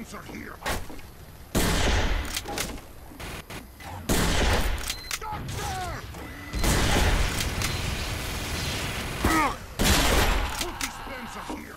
Weapons are here. Doctor! Put these pens are here.